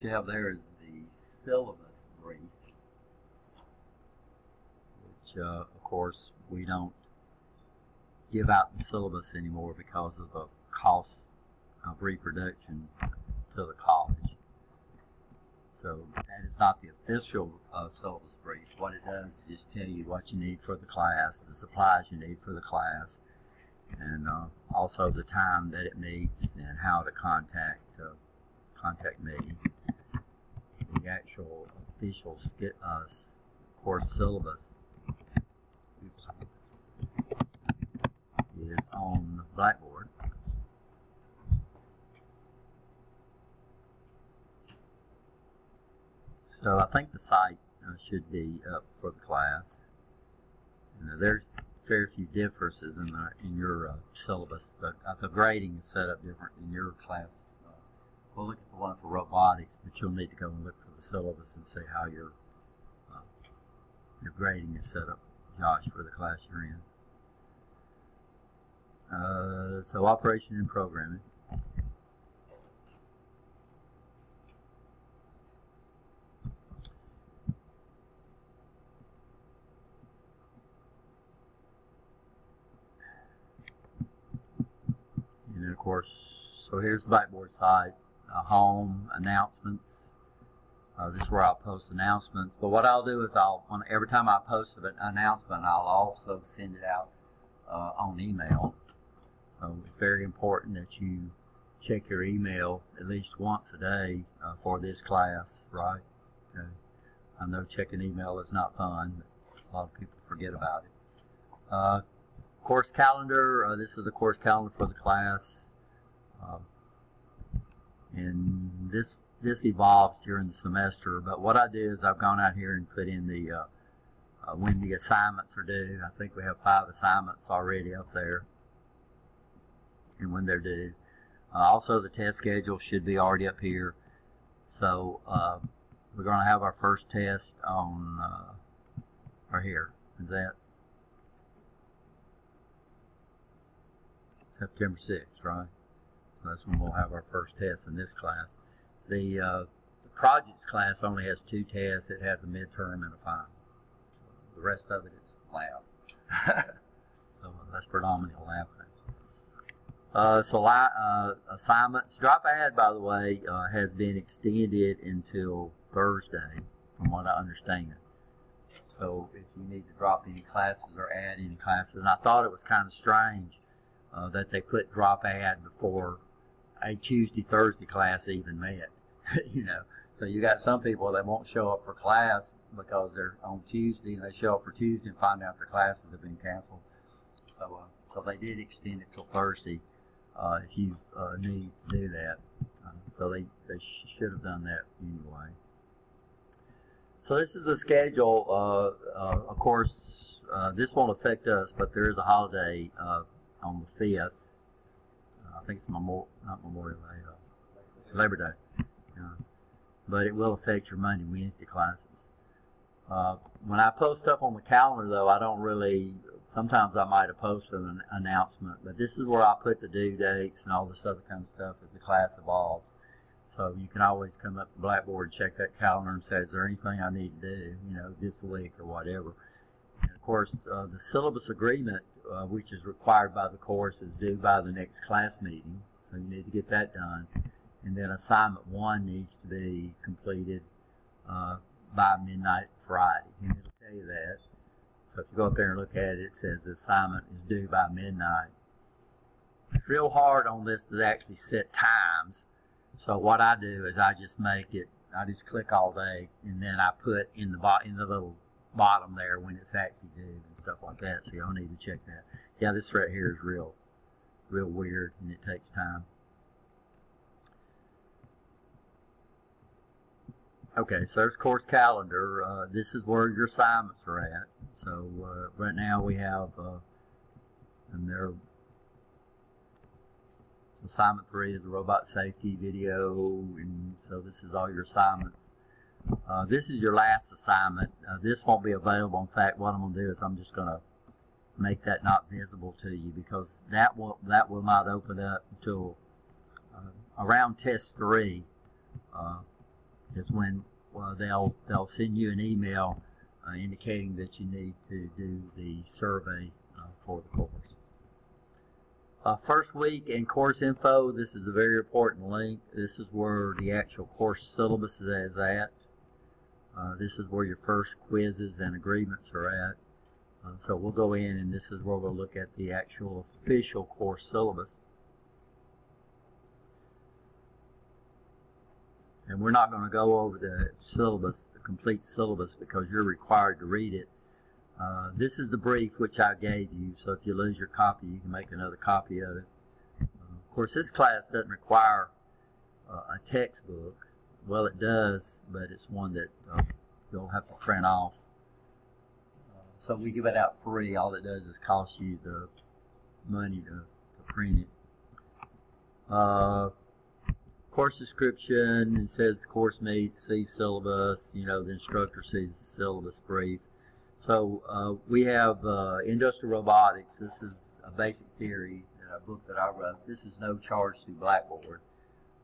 you have there is the syllabus brief, which uh, of course we don't give out the syllabus anymore because of the cost of reproduction to the college. So that is not the official uh, syllabus brief. What it does is just tell you what you need for the class, the supplies you need for the class, and uh, also the time that it meets and how to contact uh, contact me actual official uh, course syllabus is on the Blackboard. So I think the site uh, should be up for the class. There's very few differences in the in your uh, syllabus. The, uh, the grading is set up different in your class We'll look at the one for robotics, but you'll need to go and look for the syllabus and see how your uh, your grading is set up, Josh, for the class you're in. Uh, so operation and programming. And then of course, so here's the Blackboard side uh, home announcements. Uh, this is where I'll post announcements. But what I'll do is I'll, every time I post an announcement, I'll also send it out uh, on email. So it's very important that you check your email at least once a day uh, for this class, right? Okay. I know checking email is not fun, but a lot of people forget about it. Uh, course calendar, uh, this is the course calendar for the class. Uh, and this this evolves during the semester. But what I do is I've gone out here and put in the uh, uh, when the assignments are due. I think we have five assignments already up there, and when they're due. Uh, also, the test schedule should be already up here. So uh, we're going to have our first test on uh, right here. Is that September 6th, right? So that's when we'll have our first test in this class. The, uh, the projects class only has two tests. It has a midterm and a final. The rest of it is lab. so that's predominantly lab uh, so uh, assignments, drop add, by the way, uh, has been extended until Thursday, from what I understand. So if you need to drop any classes or add any classes, and I thought it was kind of strange uh, that they put drop add before a Tuesday Thursday class even met. you know, so you got some people that won't show up for class because they're on Tuesday and they show up for Tuesday and find out their classes have been canceled. So, uh, so they did extend it till Thursday uh, if you uh, need to do that. Uh, so they, they sh should have done that anyway. So this is the schedule. Uh, uh, of course, this won't affect us, but there is a holiday on the 5th I think it's Memorial, not Memorial Day, uh, Labor Day. But it will affect your Monday, Wednesday classes. Uh, when I post stuff on the calendar, though, I don't really. Sometimes I might have posted an announcement, but this is where I put the due dates and all this other kind of stuff as the class evolves. So you can always come up to Blackboard, check that calendar, and say, "Is there anything I need to do, you know, this week or whatever?" And of course, uh, the syllabus agreement uh, which is required by the course, is due by the next class meeting. So you need to get that done. And then assignment one needs to be completed uh, by midnight Friday. And it'll tell you that. So if you go up there and look at it, it says the assignment is due by midnight. It's real hard on this to actually set times. So what I do is I just make it, I just click all day, and then I put in the, in the little bottom there when it's actually due and stuff like that. So y'all need to check that. Yeah, this right here is real, real weird and it takes time. Okay, so there's course calendar. Uh, this is where your assignments are at. So uh, right now we have, uh, and there, assignment three is a robot safety video, and so this is all your assignments. Uh, this is your last assignment. Uh, this won't be available. In fact, what I'm going to do is I'm just going to make that not visible to you because that will that will not open up until uh, around test three. Is when well, they'll they'll send you an email uh, indicating that you need to do the survey uh, for the course. Uh, first week in course info, this is a very important link. This is where the actual course syllabus is at. Uh, this is where your first quizzes and agreements are at. Uh, so we'll go in and this is where we'll look at the actual official course syllabus. And we're not going to go over the syllabus, the complete syllabus, because you're required to read it. Uh, this is the brief which I gave you, so if you lose your copy, you can make another copy of it. Uh, of course, this class doesn't require uh, a textbook. Well, it does, but it's one that uh, you'll have to print off. Uh, so we give it out free. All it does is cost you the money to, to print it. Course description, it says the course meets, sees syllabus, you know, the instructor sees the syllabus brief. So uh, we have uh, industrial robotics. This is a basic theory, in a book that I wrote. This is no charge to Blackboard,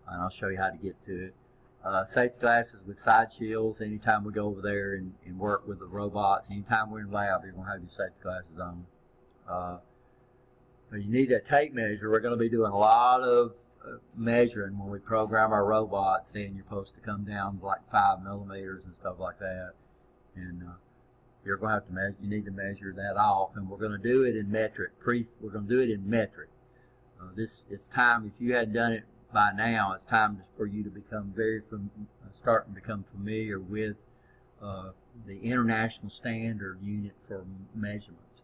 and I'll show you how to get to it. Uh, safety glasses with side shields. Anytime we go over there and, and, work with the robots, anytime we're in lab, you're going to have your safety glasses on. Uh, you need a tape measure. We're going to be doing a lot of measuring when we program our robots, then you're supposed to come down like five millimeters and stuff like that. And uh, you're going to have to measure, you need to measure that off. And we're going to do it in metric. Pre, we're going to do it in metric. Uh, this, it's time, if you hadn't done it by now, it's time for you to become very, fam- uh, start to become familiar with uh, the international standard unit for measurements.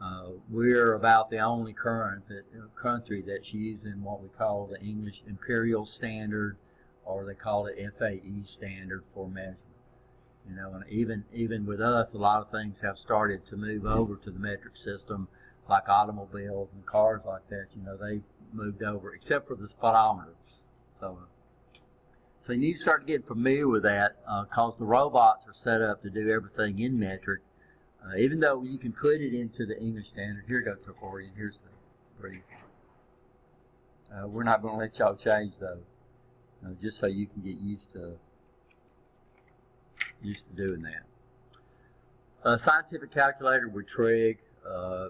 Uh, we're about the only current that, uh, country that's using what we call the English Imperial Standard, or they call it SAE standard for measurement. You know, and even even with us, a lot of things have started to move over to the metric system, like automobiles and cars like that. You know, they've moved over, except for the speedometer. So, uh, so you need to start getting familiar with that, because uh, the robots are set up to do everything in metric uh, even though you can put it into the English standard, here goes Tocorian, here's the brief. Uh, we're not going to let y'all change those, uh, just so you can get used to used to doing that. A scientific calculator with trig. Uh,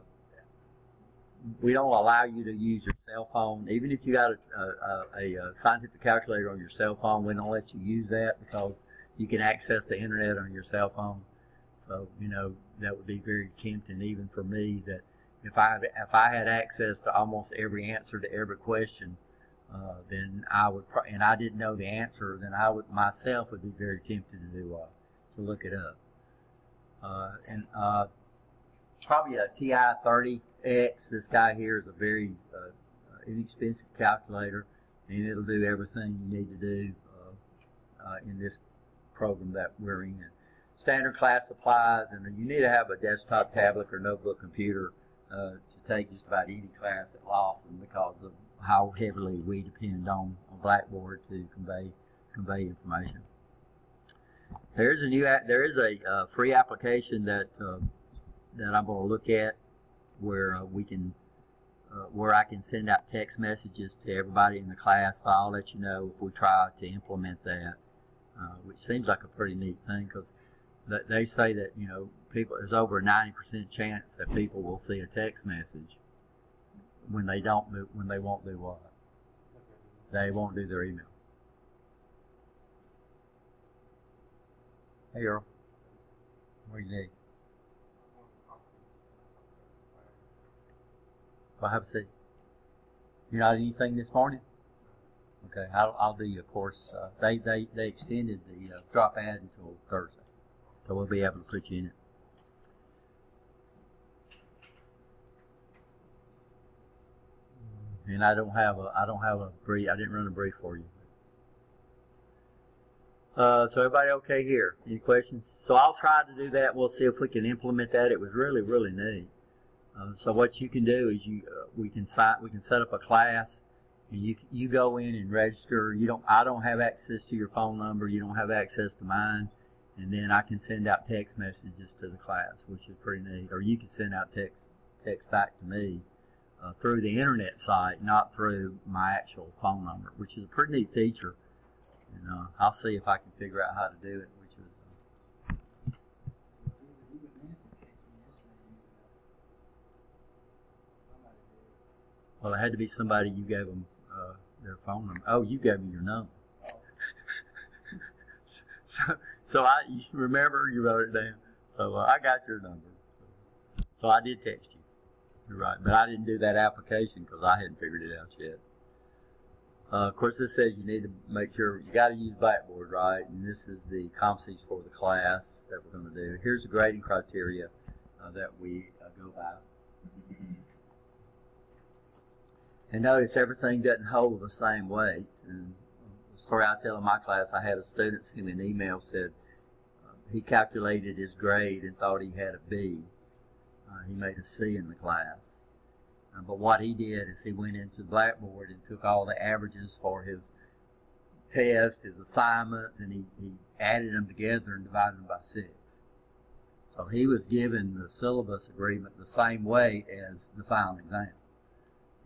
we don't allow you to use your cell phone. Even if you got a, a, a, scientific calculator on your cell phone, we don't let you use that because you can access the internet on your cell phone. So, you know, that would be very tempting even for me that if I if I had access to almost every answer to every question, uh, then I would and I didn't know the answer, then I would myself would be very tempted to do uh, to look it up. Uh, and uh, probably a TI 30X. This guy here is a very uh, inexpensive calculator, and it'll do everything you need to do uh, in this program that we're in standard class supplies, and you need to have a desktop tablet or notebook computer uh, to take just about any class at Lawson because of how heavily we depend on, Blackboard to convey convey information. There is a new there is a uh, free application that uh, that I'm going to look at where uh, we can uh, where I can send out text messages to everybody in the class. But I'll let you know if we try to implement that, uh, which seems like a pretty neat thing because that they say that you know people there's over a 90% chance that people will see a text message when they don't do, when they won't do what? They won't do their email. Hey Earl. What do you need? Well have a seat. You not anything this morning? Okay I'll, I'll do your course uh, they, they they extended the uh, drop add until Thursday so we'll be able to put you in it. And I don't have a I don't have a brief I didn't run a brief for you. Uh, so everybody okay here? Any questions? So I'll try to do that. We'll see if we can implement that. It was really really neat. Uh, so what you can do is you uh, we can sign we can set up a class and you you go in and register. You don't I don't have access to your phone number. You don't have access to mine and then I can send out text messages to the class, which is pretty neat. Or you can send out text text back to me uh, through the internet site, not through my actual phone number, which is a pretty neat feature. And uh, I'll see if I can figure out how to do it, which was. Uh, well, it had to be somebody you gave them uh, their phone number. Oh, you gave me your number. so, so I remember you wrote it down. So uh, I got your number. So I did text you. You're right, but I didn't do that application because I hadn't figured it out yet. Uh, of course, this says you need to make sure you got to use Blackboard, right? And this is the competencies for the class that we're going to do. Here's the grading criteria uh, that we uh, go by. And notice everything doesn't hold the same weight. And the story I tell in my class, I had a student send me an email said uh, he calculated his grade and thought he had a B. Uh, he made a C in the class. Uh, but what he did is he went into Blackboard and took all the averages for his test, his assignments, and he, he added them together and divided them by six. So he was given the syllabus agreement the same weight as the final exam.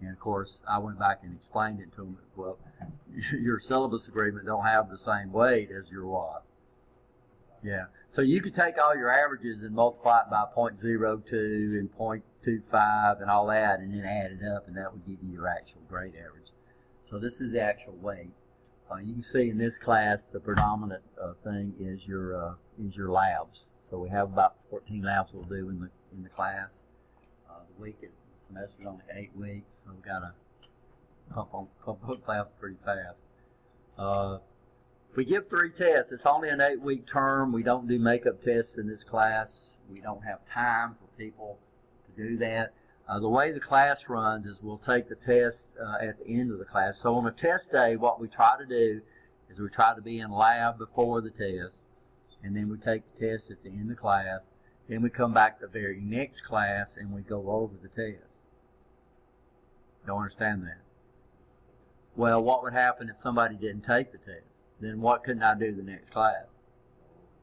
And of course, I went back and explained it to him. Well, your syllabus agreement don't have the same weight as your what? Yeah. So you could take all your averages and multiply it by 0.02 and 0.25 and all that, and then add it up, and that would give you your actual grade average. So this is the actual weight. Uh, you can see in this class the predominant uh, thing is your uh, is your labs. So we have about 14 labs we'll do in the in the class. Uh, the week semester's only eight weeks, so we've got to pump on pump up labs pretty fast. Uh, we give three tests. It's only an eight week term. We don't do makeup tests in this class. We don't have time for people to do that. Uh, the way the class runs is we'll take the test uh, at the end of the class. So on a test day, what we try to do is we try to be in lab before the test, and then we take the test at the end of the class. Then we come back the very next class and we go over the test. Don't understand that? Well, what would happen if somebody didn't take the test? Then what couldn't I do the next class?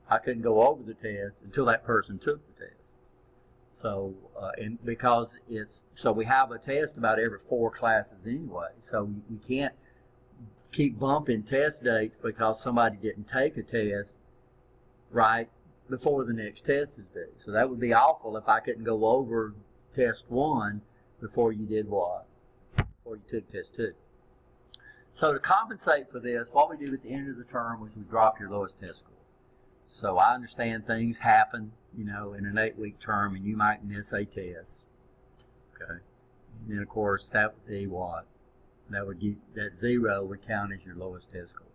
I couldn't go over the test until that person took the test. So, uh, and because it's so we have a test about every four classes anyway. So we, we can't keep bumping test dates because somebody didn't take a test right before the next test is due. So that would be awful if I couldn't go over test one before you did what? Before you took test two. So to compensate for this, what we do at the end of the term is we drop your lowest test score. So I understand things happen, you know, in an eight-week term, and you might miss a test. Okay, and then of course that would be what? That would give that zero would count as your lowest test score.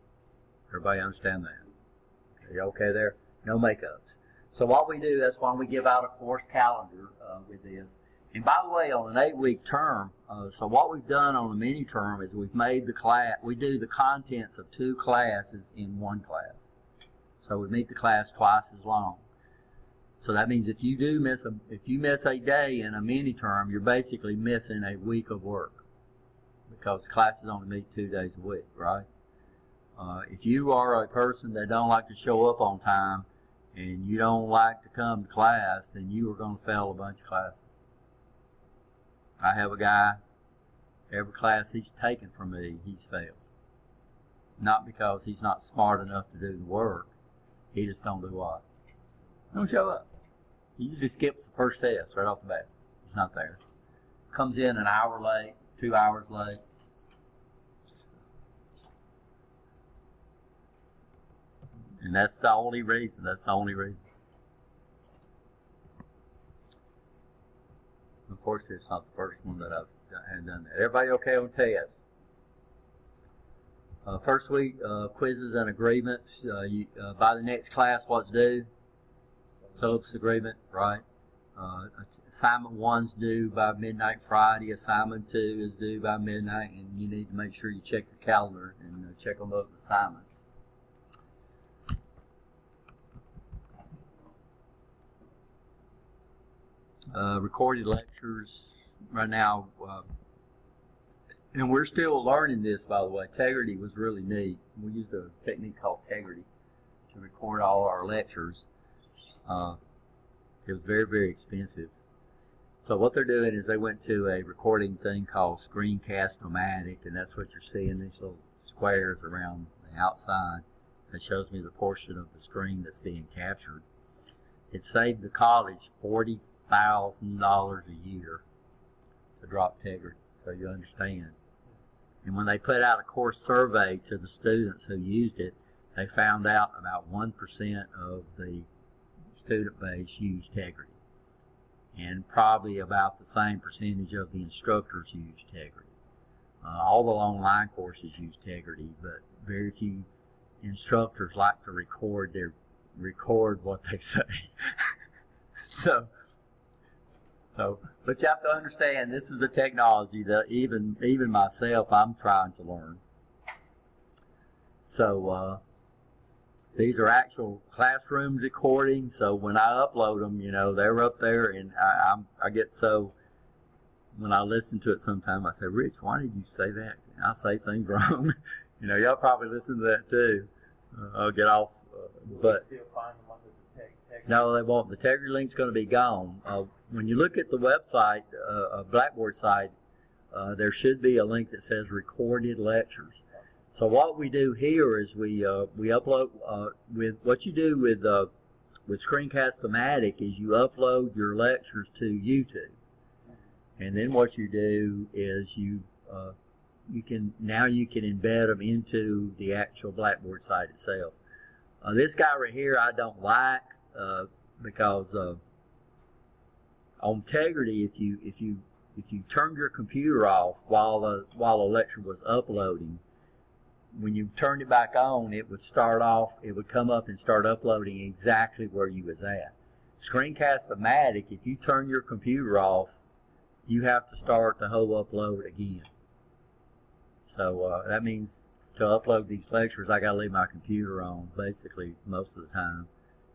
Everybody understand that? Okay, okay there? No makeups. So what we do, that's why we give out a course calendar uh, with this. And by the way, on an eight-week term, uh, so what we've done on a mini term is we've made the class, we do the contents of two classes in one class. So we make the class twice as long. So that means if you do miss a, if you miss a day in a mini term, you're basically missing a week of work because classes only meet two days a week, right? Uh, if you are a person that don't like to show up on time and you don't like to come to class, then you are going to fail a bunch of classes. I have a guy, every class he's taken from me, he's failed. Not because he's not smart enough to do the work, he just don't do what? Don't show up. He usually skips the first test right off the bat. He's not there. Comes in an hour late, two hours late. And that's the only reason. That's the only reason. Unfortunately, it's not the first one that I've had done that. Everybody okay on tests? Uh, first week, uh, quizzes and agreements. Uh, you, uh, by the next class, what's due? Phillips agreement, right? Uh, assignment one's due by midnight Friday. Assignment two is due by midnight, and you need to make sure you check your calendar and uh, check on those assignments. Uh, recorded lectures right now, uh, and we're still learning this. By the way, Tegrity was really neat. We used a technique called Tegrity to record all our lectures. Uh, it was very, very expensive. So what they're doing is they went to a recording thing called Screencast-O-Matic, and that's what you're seeing, these little squares around the outside that shows me the portion of the screen that's being captured. It saved the college forty thousand dollars a year to drop Tegrity, so you understand. And when they put out a course survey to the students who used it, they found out about one percent of the student base used Tegrity. And probably about the same percentage of the instructors used Tegrity. Uh, all the online courses use Tegrity, but very few instructors like to record their record what they say. so, so, but you have to understand this is a technology that even even myself I'm trying to learn. So uh, these are actual classroom recordings. So when I upload them, you know they're up there, and I, I'm I get so when I listen to it sometimes I say, Rich, why did you say that? And I say things wrong. you know, y'all probably listen to that too. Uh, I'll get off, uh, but Still find them under the tech, tech. No, they won't. The Tegrity link's going to be gone. Uh, when you look at the website, uh, uh, Blackboard site, uh, there should be a link that says recorded lectures. So what we do here is we uh, we upload uh, with what you do with uh, with Screencast-O-Matic is you upload your lectures to YouTube, and then what you do is you you can now you can embed them into the actual Blackboard site itself. Uh, this guy right here I don't like uh, because uh, on Tegrity, if you if you if you turned your computer off while the while a lecture was uploading, when you turned it back on, it would start off. It would come up and start uploading exactly where you was at. Screencast-O-Matic, if you turn your computer off, you have to start the whole upload again. So uh, that means to upload these lectures, I got to leave my computer on basically most of the time,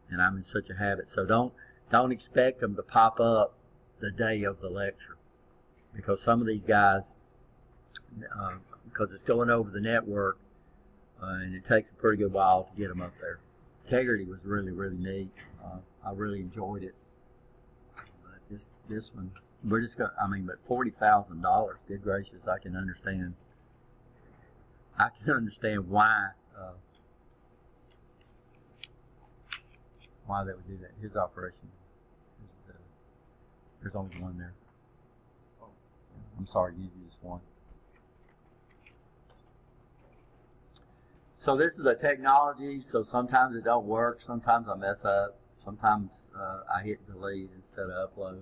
and I'm in such a habit. So don't don't expect them to pop up the day of the lecture, because some of these guys, uh, because it's going over the network, uh, and it takes a pretty good while to get them up there. Tegrity was really really neat. Uh, I really enjoyed it. But this this one, we're just going. I mean, but forty thousand dollars. Good gracious, I can understand. I can understand why uh, why they would do that. His operation. Is the, there's only one there. I'm sorry, Give you just one. So this is a technology. So sometimes it don't work. Sometimes I mess up. Sometimes uh, I hit delete instead of upload.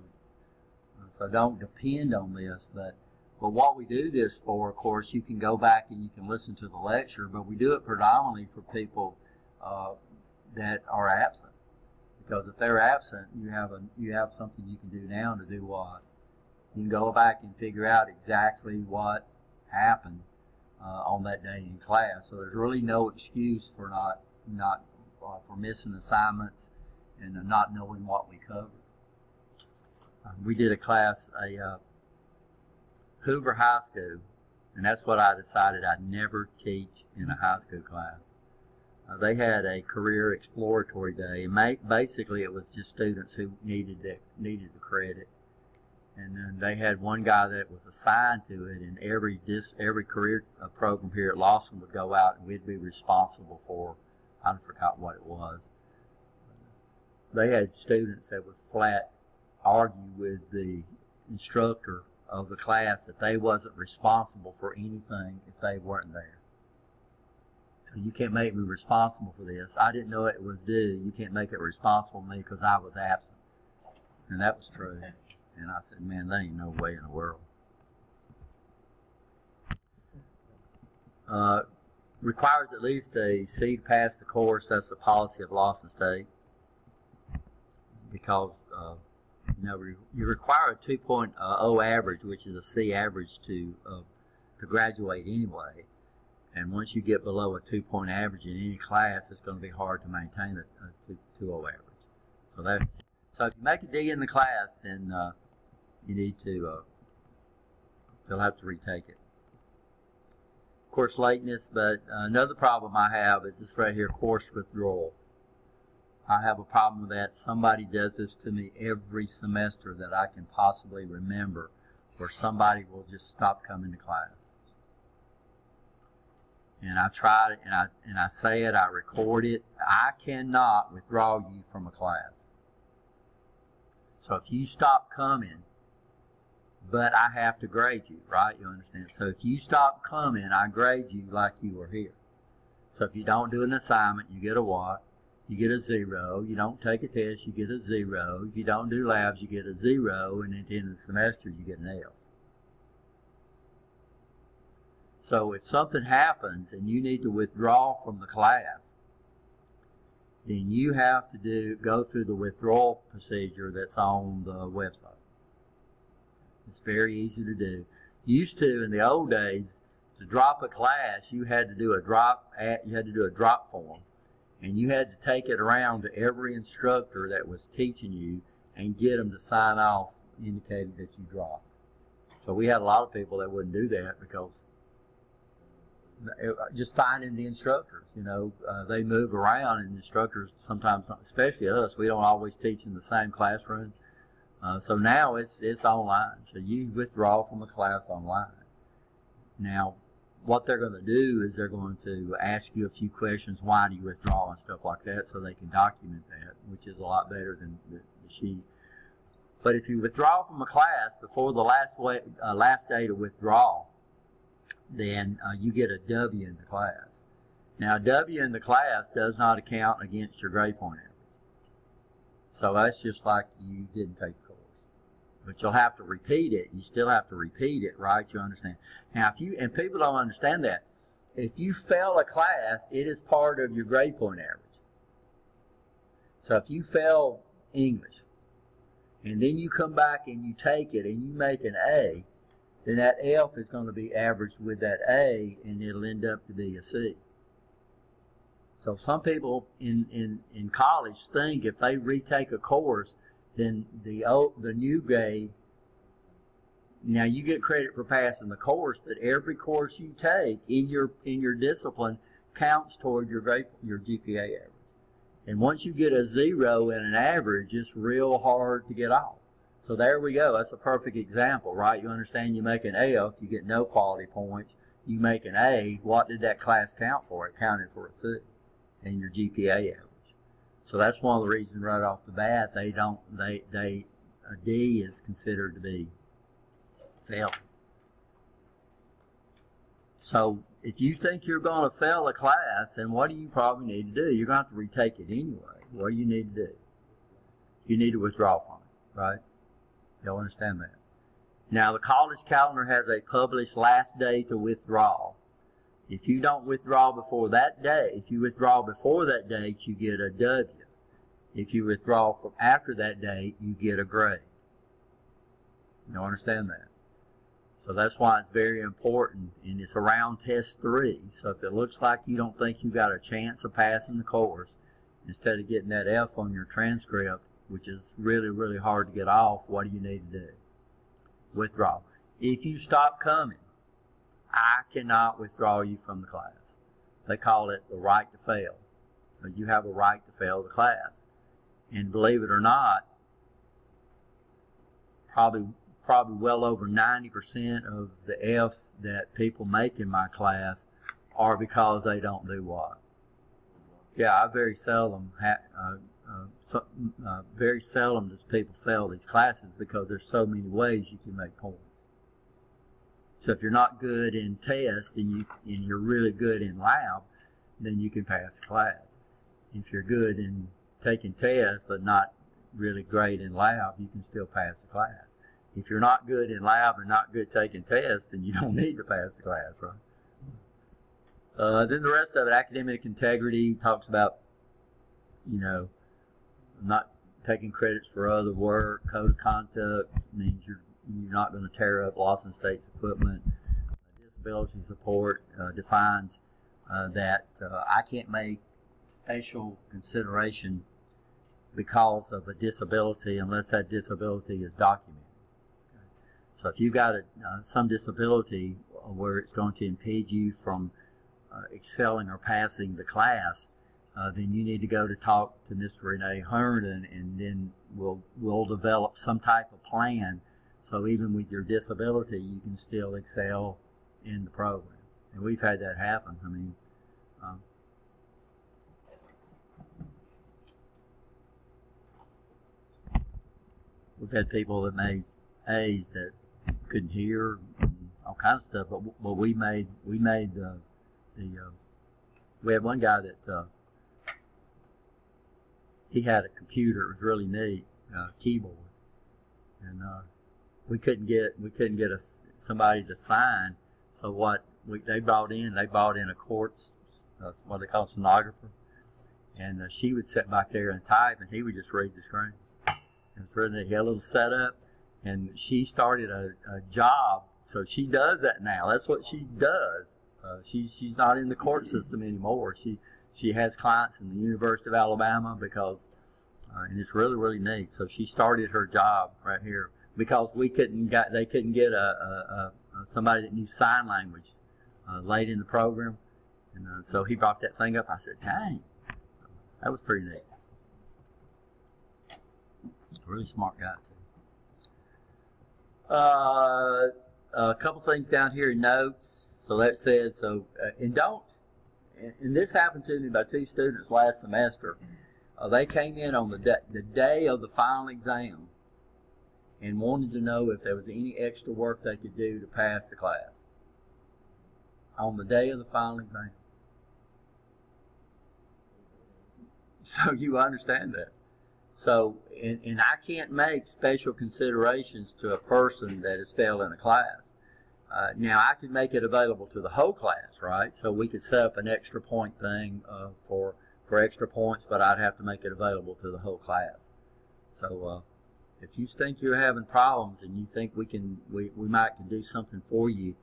Uh, so don't depend on this. But but what we do this for, of course, you can go back and you can listen to the lecture. But we do it predominantly for people uh, that are absent. Because if they're absent, you have a you have something you can do now to do what you can go back and figure out exactly what happened uh, on that day in class. So there's really no excuse for not not uh, for missing assignments and not knowing what we covered. Uh, we did a class, a uh, Hoover High School, and that's what I decided I'd never teach in a high school class. Uh, they had a career exploratory day, and basically it was just students who needed the, needed the credit and then they had one guy that was assigned to it, and every dis, every career uh, program here at Lawson would go out, and we'd be responsible for. I forgot what it was. They had students that would flat argue with the instructor of the class that they wasn't responsible for anything if they weren't there. You can't make me responsible for this. I didn't know it was due. You can't make it responsible for me because I was absent, and that was true. And I said, man, there ain't no way in the world. Uh, requires at least a C to pass the course. That's the policy of Lawson State. Because, uh, you know, you require a 2.0 average, which is a C average to, uh, to graduate anyway. And once you get below a two point average in any class, it's going to be hard to maintain a, a 2.0 average. So that's, so if you make a D in the class, then, uh, you need to, uh, you'll have to retake it. Of course, lateness, but uh, another problem I have is this right here, course withdrawal. I have a problem with that. Somebody does this to me every semester that I can possibly remember, where somebody will just stop coming to class. And I try it, and I and I say it, I record it. I cannot withdraw you from a class. So if you stop coming, but I have to grade you, right? You understand? So if you stop coming, I grade you like you were here. So if you don't do an assignment, you get a what? You get a zero. You don't take a test, you get a zero. If you don't do labs, you get a zero. And at the end of the semester, you get an F. So if something happens and you need to withdraw from the class, then you have to do go through the withdrawal procedure that's on the website. It's very easy to do. Used to in the old days, to drop a class, you had to do a drop at, you had to do a drop form, and you had to take it around to every instructor that was teaching you and get them to sign off indicating that you dropped. So we had a lot of people that wouldn't do that because just finding the instructors. You know, uh, they move around, and instructors sometimes, especially us, we don't always teach in the same classroom. Uh, so now it's it's online. So you withdraw from a class online. Now, what they're going to do is they're going to ask you a few questions. Why do you withdraw and stuff like that, so they can document that, which is a lot better than the, the sheet. But if you withdraw from a class before the last way, uh, last day to withdraw, then uh, you get a W in the class. Now, W in the class does not account against your grade point average. So that's just like you didn't take the course. But you'll have to repeat it. You still have to repeat it, right? You understand? Now, if you, and people don't understand that, if you fail a class, it is part of your grade point average. So if you fail English, and then you come back and you take it and you make an A, then that F is going to be averaged with that A and it'll end up to be a C. So some people in, in, in college think if they retake a course, then the old, the new grade, now you get credit for passing the course, but every course you take in your in your discipline counts toward your grade, your GPA average. And once you get a zero and an average, it's real hard to get off. So there we go. That's a perfect example, right? You understand you make an F, you get no quality points. You make an A, what did that class count for? It counted for a C in your GPA average. So that's one of the reasons right off the bat they don't, they, they, a D is considered to be failed. So if you think you're going to fail a class, then what do you probably need to do? You're going to have to retake it anyway. What do you need to do? You need to withdraw from it, right? Y'all understand that? Now, the college calendar has a published last day to withdraw. If you don't withdraw before that day, if you withdraw before that date, you get a W. If you withdraw from after that date, you get a grade. You understand that? So that's why it's very important, and it's around test three. So if it looks like you don't think you got a chance of passing the course, instead of getting that F on your transcript, which is really, really hard to get off, what do you need to do? Withdraw. If you stop coming, I cannot withdraw you from the class. They call it the right to fail. So you have a right to fail the class. And believe it or not, probably probably well over 90% of the F's that people make in my class are because they don't do what? Yeah, I very seldom have. Uh, uh, so, uh, very seldom does people fail these classes because there's so many ways you can make points. So if you're not good in test and you and you're really good in lab, then you can pass class. If you're good in taking tests but not really great in lab, you can still pass the class. If you're not good in lab and not good taking tests, then you don't need to pass the class, right? Uh, then the rest of it, academic integrity, talks about, you know, not taking credits for other work. Code of conduct means you're you're not going to tear up Lawson State's equipment. Disability support uh, defines uh, that uh, I can't make special consideration because of a disability unless that disability is documented. So if you've got a, uh, some disability where it's going to impede you from uh, excelling or passing the class, uh, then you need to go to talk to Mr. Renee Herndon, and then we'll we'll develop some type of plan. So even with your disability, you can still excel in the program. and we've had that happen. I mean, um, we've had people that made A's that couldn't hear, all kinds of stuff. But but we made we made the the uh, we had one guy that uh, he had a computer. It was really neat, uh, keyboard, and uh, we couldn't get we couldn't get a, somebody to sign. So what we, they brought in, they brought in a quartz, uh, what they call a stenographer, and uh, she would sit back there and type, and he would just read the screen. And it's really he had a little setup, and she started a, a job. So she does that now. That's what she does. Uh, she, she's not in the court system anymore. She she has clients in the University of Alabama because, uh, and it's really really neat. So she started her job right here because we couldn't got they couldn't get a, a, a somebody that knew sign language uh, late in the program, and uh, so he brought that thing up. I said, "Dang, so that was pretty neat." Really smart guy too. Uh, a couple things down here in notes. So that says so, uh, and don't. And this happened to me by two students last semester. Uh, they came in on the day, the day of the final exam and wanted to know if there was any extra work they could do to pass the class on the day of the final exam. So you understand that. So, and, and I can't make special considerations to a person that has failed in a class. Uh, now, I could make it available to the whole class, right? So we could set up an extra point thing uh, for for extra points, but I'd have to make it available to the whole class. So, uh, if you think you're having problems and you think we can, we, we might can do something for you,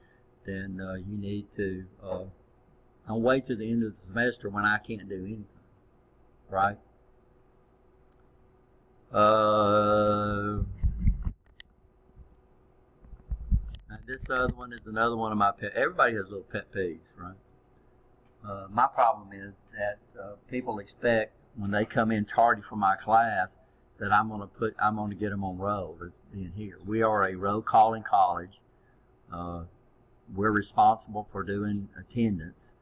then uh, you need to. Uh, don't wait to the end of the semester when I can't do anything, right? Uh, this other one is another one of my pet. Everybody has little pet peeves, right? Uh, my problem is that uh, people expect when they come in tardy for my class that I'm going to put I'm going to get them on roll as being here. We are a roll calling college. Uh, we're responsible for doing attendance.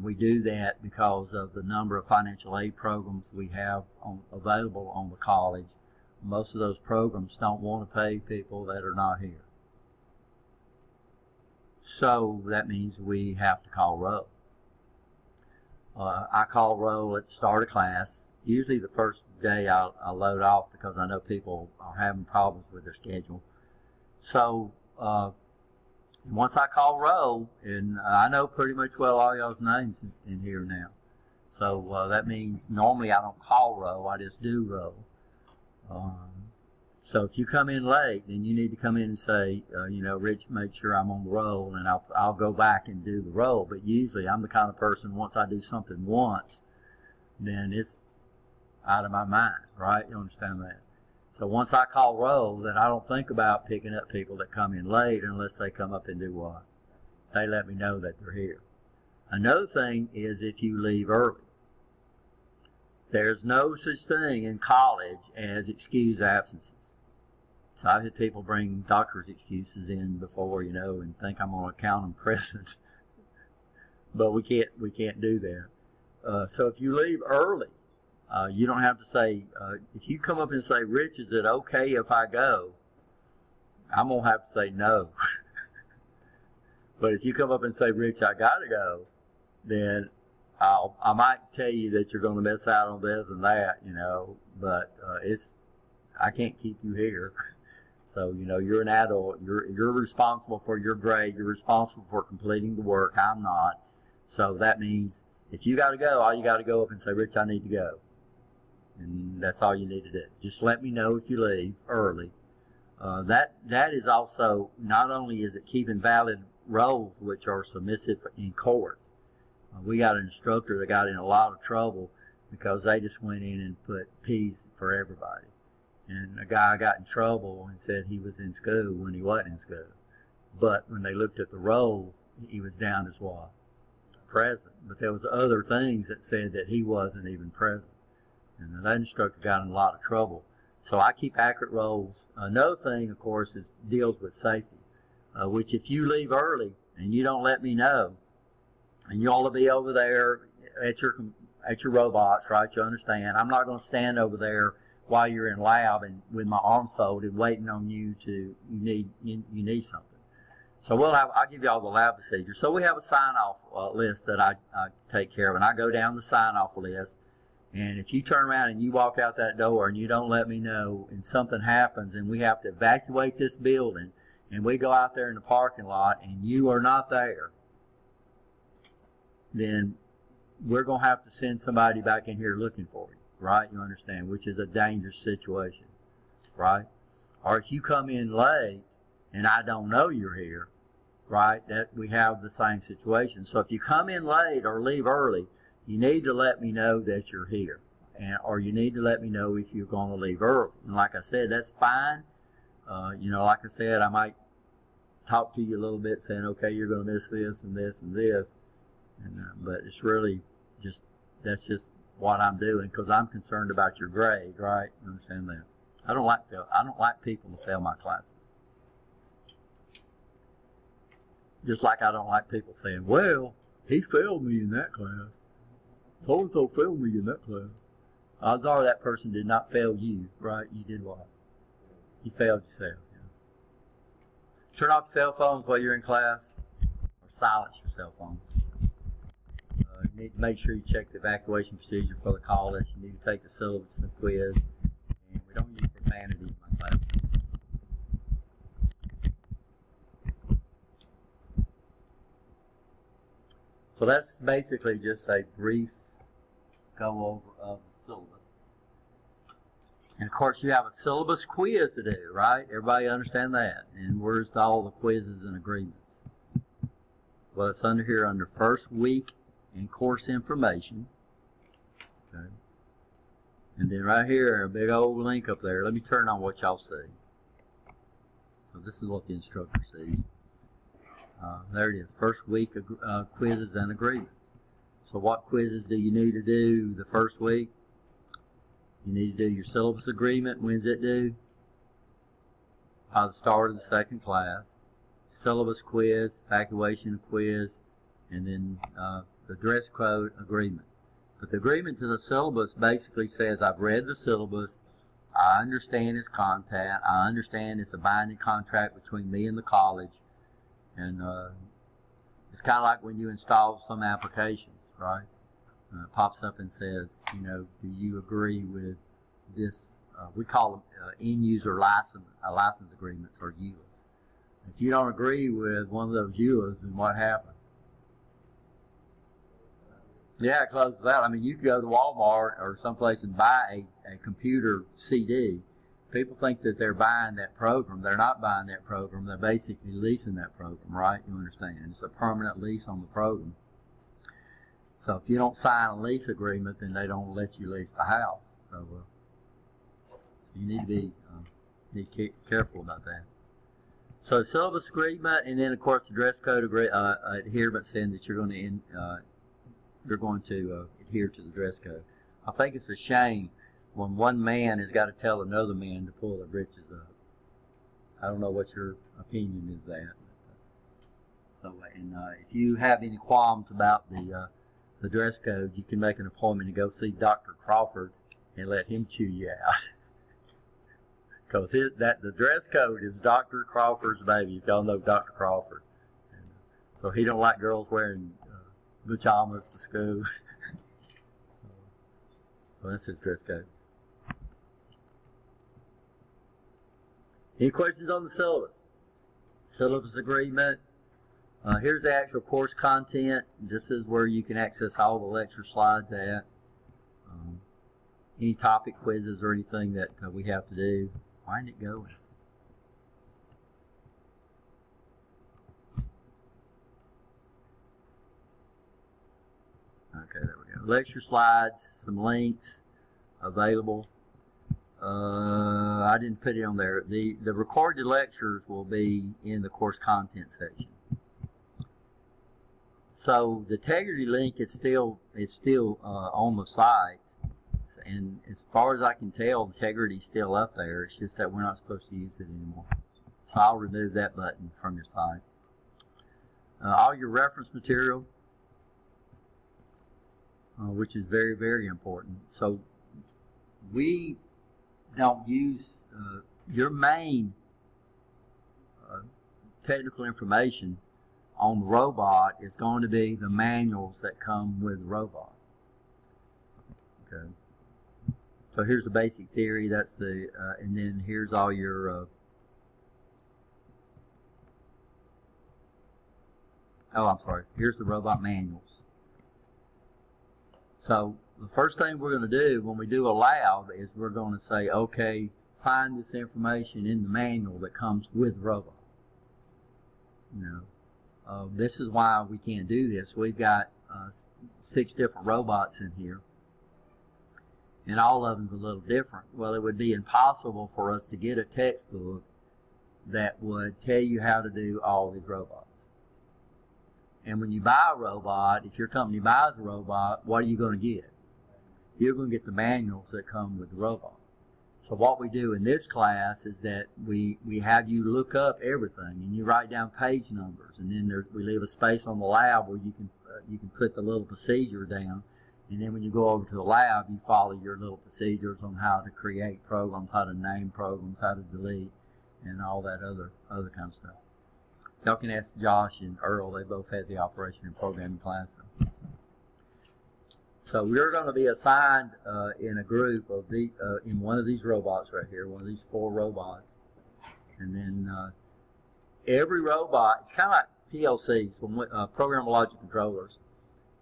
We do that because of the number of financial aid programs we have on, available on the college. Most of those programs don't want to pay people that are not here. So that means we have to call roll. Uh, I call roll at the start of class. Usually the first day I'll, I'll, load off because I know people are having problems with their schedule. So uh, once I call roll, and I know pretty much well all y'all's names in, in here now. So uh, that means normally I don't call roll, I just do roll. Um, so if you come in late, then you need to come in and say, uh, you know, Rich make sure I'm on the roll, and I'll I'll go back and do the roll. But usually I'm the kind of person once I do something once, then it's out of my mind, right? You understand that? So once I call roll, then I don't think about picking up people that come in late unless they come up and do what? They let me know that they're here. Another thing is if you leave early. There's no such thing in college as excused absences. So I've had people bring doctor's excuses in before, you know, and think I'm going to count them present. but we can't we can't do that. Uh, so if you leave early, uh, you don't have to say, uh, if you come up and say, Rich, is it okay if I go? I'm to have to say no. but if you come up and say, Rich, I got to go, then I'll, I might tell you that you're going to miss out on this and that, you know, but uh, it's, I can't keep you here. So, you know, you're an adult. You're, you're responsible for your grade. You're responsible for completing the work. I'm not. So that means if you got to go, all you got to go up and say, Rich, I need to go and that's all you need to do. Just let me know if you leave early. Uh, that that is also not only is it keeping valid rolls which are submissive in court. Uh, we got an instructor that got in a lot of trouble because they just went in and put P's for everybody. And a guy got in trouble and said he was in school when he wasn't in school. But when they looked at the roll, he was down as what? Present. But there was other things that said that he wasn't even present and that instructor got in a lot of trouble. So I keep accurate rolls. Another thing, of course, is deals with safety, uh, which if you leave early and you don't let me know, and you all will be over there at your at your robots, right? You understand? I'm not going to stand over there while you're in lab and with my arms folded, waiting on you to you need you, you need something. So we'll have I'll give you all the lab procedures. So we have a sign off uh, list that I, I take care of, and I go down the sign off list. And if you turn around and you walk out that door and you don't let me know, and something happens, and we have to evacuate this building, and we go out there in the parking lot, and you are not there, then we're going to have to send somebody back in here looking for you, right? You understand, which is a dangerous situation, right? Or if you come in late and I don't know you're here, right? That we have the same situation. So if you come in late or leave early, you need to let me know that you're here, and or you need to let me know if you're going to leave early. And like I said, that's fine. Uh, you know, like I said, I might talk to you a little bit, saying, okay, you're going to miss this and this and this, and uh, but it's really just that's just what I'm doing because I'm concerned about your grade, right? You understand that? I don't like fail, I don't like people to fail my classes. Just like I don't like people saying, "Well, he failed me in that class." So and so failed me in that class. Odds are that person did not fail you, right? You did what? You failed yourself. Turn off cell phones while you're in class, or silence your cell phones. Uh, you need to make sure you check the evacuation procedure for the college. You need to take the syllabus and the quiz. And we don't use profanity in my class. So that's basically just a brief go over of the syllabus. And of course, you have a syllabus quiz to do, right? Everybody understand that? And where's all the quizzes and agreements? Well, it's under here under first week and course information. Okay. And then right here, a big old link up there. Let me turn on what y'all see. So this is what the instructor sees. Uh, there it is. First week of uh, quizzes and agreements. So what quizzes do you need to do the first week? You need to do your syllabus agreement. When's it due? By the start of the second class. Syllabus quiz, evacuation quiz, and then uh, the dress code agreement. But the agreement to the syllabus basically says I've read the syllabus, I understand its content, I understand it's a binding contract between me and the college, and uh, it's kind of like when you install some applications, right? Uh, it pops up and says, you know, do you agree with this? Uh, we call them uh, end user license license agreements or EULAs. If you don't agree with one of those EULAs, then what happens? Yeah, it closes out. I mean, you go to Walmart or someplace and buy a, a computer CD. People think that they're buying that program. They're not buying that program. They're basically leasing that program, right? You understand? It's a permanent lease on the program. So if you don't sign a lease agreement, then they don't let you lease the house. So, uh, you need to be uh, be careful about that. So syllabus agreement, and then of course the dress code agree, uh, adherence saying that you're going to uh, you're going to uh, adhere to the dress code. I think it's a shame when one man has got to tell another man to pull their breeches up. I don't know what your opinion is that. So, and uh, if you have any qualms about the uh, the dress code, you can make an appointment to go see Dr. Crawford and let him chew you out. Because that the dress code is Dr. Crawford's baby. If y'all know Dr. Crawford, uh, so he don't like girls wearing pajamas to school. so, so that's his dress code. Any questions on the syllabus? Syllabus agreement. Uh, here's the actual course content. This is where you can access all the lecture slides at. Um, any topic quizzes or anything that uh, we have to do. Find it going. Okay, there we go. Lecture slides, some links available. Uh, I didn't put it on there. The the recorded lectures will be in the course content section. So the Tegrity link is still is still uh, on the site, and as far as I can tell, Tegrity is still up there. It's just that we're not supposed to use it anymore. So I'll remove that button from your site. Uh, all your reference material uh, which is very, very important. So we don't use uh, your main uh, technical information on the robot is going to be the manuals that come with the robot. Okay. So here's the basic theory. That's the, uh, and then here's all your. Uh, oh, I'm sorry. Here's the robot manuals. So the first thing we're going to do when we do a lab is we're going to say, okay, find this information in the manual that comes with Robo. You know, uh, this is why we can't do this. We've got uh, six different robots in here, and all of them a little different. Well, it would be impossible for us to get a textbook that would tell you how to do all these robots. And when you buy a robot, if your company buys a robot, what are you going to get? You're going to get the manuals that come with the robot. So what we do in this class is that we, we have you look up everything and you write down page numbers and then there, we leave a space on the lab where you can uh, you can put the little procedure down and then when you go over to the lab you follow your little procedures on how to create programs, how to name programs, how to delete and all that other other kind of stuff. Y'all can ask Josh and Earl, they both had the operation and programming class. So. We're going to be assigned uh, in a group of the uh, in one of these robots right here, one of these four robots, and then uh, every robot. It's kind of like PLCs, when we, uh, programmable logic controllers.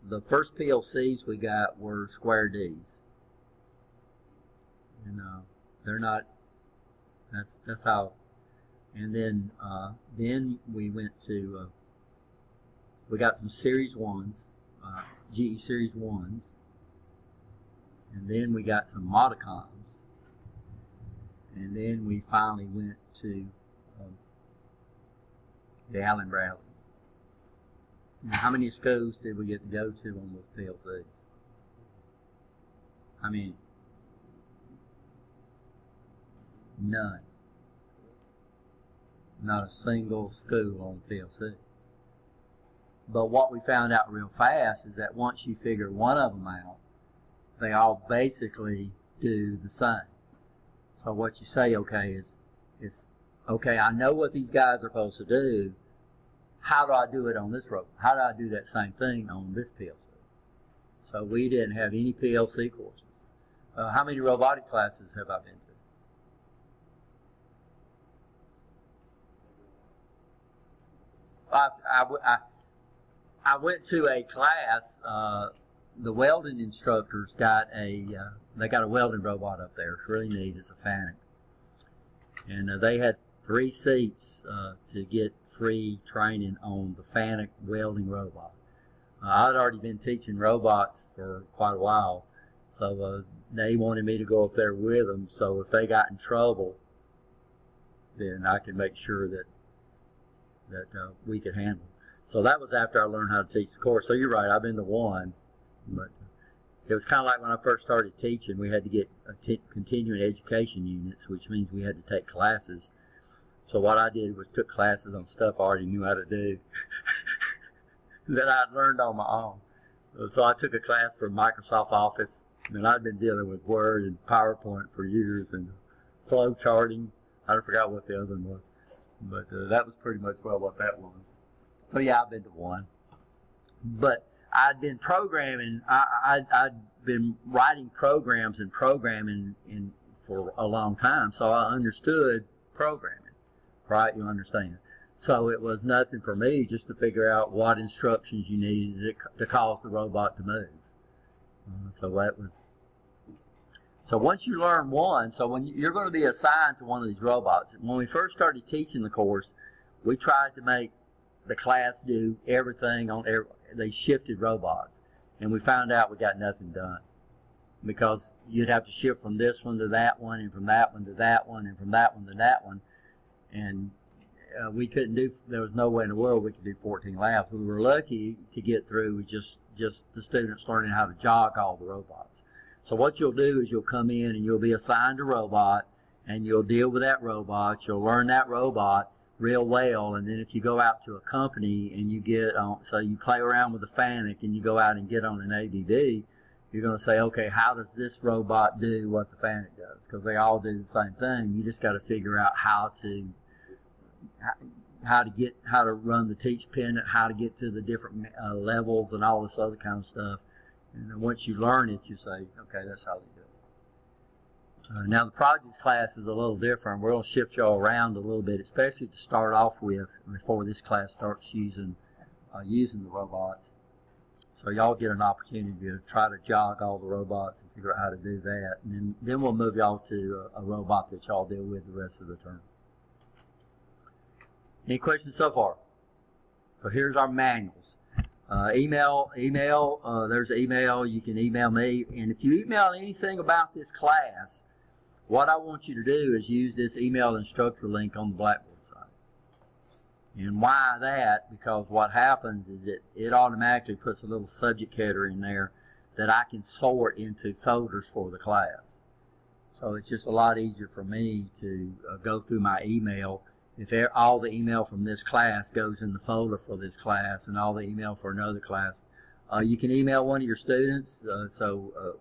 The first PLCs we got were Square D's, and uh, they're not. That's that's how. And then uh, then we went to. we got some Series ones. GE Series 1s. And then we got some Modicons. And then we finally went to um, the Allen Bradleys. Now, how many schools did we get to go to on those PLCs? I mean, none. Not a single school on PLC. But what we found out real fast is that once you figure one of them out, they all basically do the same. So what you say, okay, is, is okay, I know what these guys are supposed to do. How do I do it on this robot? How do I do that same thing on this PLC? So we didn't have any PLC courses. Uh, how many robotic classes have I been to? I, I, I, went to a class. Uh, the welding instructors got a uh, they got a welding robot up there. It's really neat. It's a Fanuc, and uh, they had three seats uh, to get free training on the Fanuc welding robot. Uh, I'd already been teaching robots for quite a while, so uh, they wanted me to go up there with them. So if they got in trouble, then I could make sure that that uh, we could handle. So that was after I learned how to teach the course. So you're right, I've been to one, but it was kind of like when I first started teaching, we had to get continuing education units, which means we had to take classes. So what I did was took classes on stuff I already knew how to do that I'd learned on my own. So I took a class for Microsoft Office, and I'd been dealing with Word and PowerPoint for years, and flow charting. I forgot what the other one was, but uh, that was pretty much well what that was. So yeah, I've been to one. But I'd been programming. I, I had been writing programs and programming in for a long time, so I understood programming. Right? You understand? So it was nothing for me just to figure out what instructions you needed to, to cause the robot to move. Uh, so that was. So once you learn one, so when you're going to be assigned to one of these robots, when we first started teaching the course, we tried to make the class do everything on every, they shifted robots and we found out we got nothing done. Because you'd have to shift from this one to that one and from that one to that one and from that one to that one and uh, we couldn't do there was no way in the world we could do 14 labs. We were lucky to get through with just just the students learning how to jog all the robots so what you'll do is you'll come in and you'll be assigned a robot and you'll deal with that robot you'll learn that robot real well. And then if you go out to a company and you get on, so you play around with the FANUC and you go out and get on an ABB, you're going to say, okay, how does this robot do what the Fanuc does? Because they all do the same thing. You just got to figure out how to how to get how to run the teach pendant, how to get to the different uh, levels, and all this other kind of stuff. And then once you learn it, you say, okay, that's how they do it. Uh, now the projects class is a little different. We're going to shift y'all around a little bit, especially to start off with before this class starts using uh, using the robots. So y'all get an opportunity to try to jog all the robots and figure out how to do that. And then, then we'll move y'all to a, a robot that y'all deal with the rest of the term. Any questions so far? So here's our manuals. Uh, email, email, uh, there's an email, you can email me. And if you email anything about this class, what I want you to do is use this email instructor link on the Blackboard site. And why that? Because what happens is it, it automatically puts a little subject header in there that I can sort into folders for the class. So it's just a lot easier for me to uh, go through my email if all the email from this class goes in the folder for this class and all the email for another class, uh, you can email one of your students. Uh, so uh,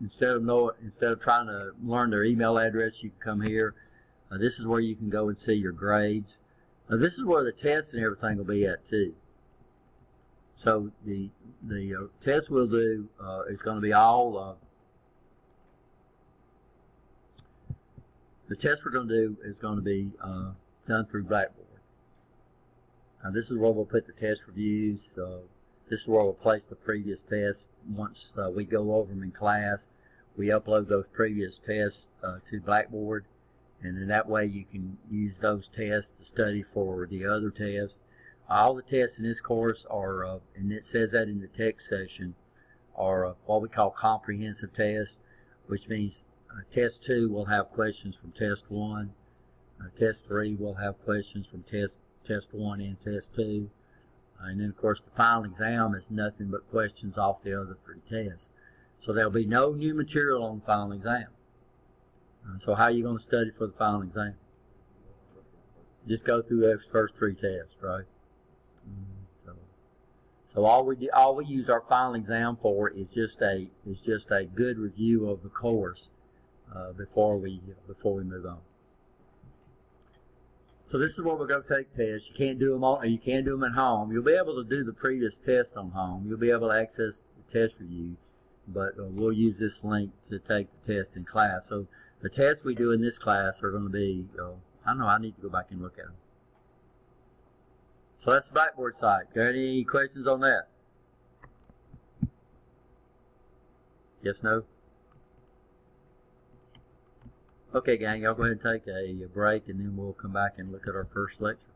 instead of know, instead of trying to learn their email address, you can come here. Uh, this is where you can go and see your grades. Uh, this is where the tests and everything will be at too. So the the uh, test we'll do is going to be all The test we're going to do is going to be uh, done through Blackboard. Now this is where we'll put the test reviews. Uh, this is where we'll place the previous tests. Once uh, we go over them in class, we upload those previous tests uh, to Blackboard. And in that way you can use those tests to study for the other tests. All the tests in this course are, uh, and it says that in the text section, are uh, what we call comprehensive tests, which means test 2 will have questions from test 1. Uh, test 3 will have questions from test, test 1 and test 2. Uh, and then, of course, the final exam is nothing but questions off the other three tests. So there'll be no new material on the final exam. Uh, so how are you going to study for the final exam? Just go through those first three tests, right? Mm, so, so all we do, all we use our final exam for is just a is just a good review of the course uh, before we before we move on. So this is where we're going to take tests. You can't do them all. You can do them at home. You'll be able to do the previous test on home. You'll be able to access the test review, but uh, we'll use this link to take the test in class. So the tests we do in this class are going to be. Uh, I know. I need to go back and look at them. So that's the Blackboard site. Got any questions on that? Yes, no? Okay, gang, I'll go ahead and take a break and then we'll come back and look at our first lecture.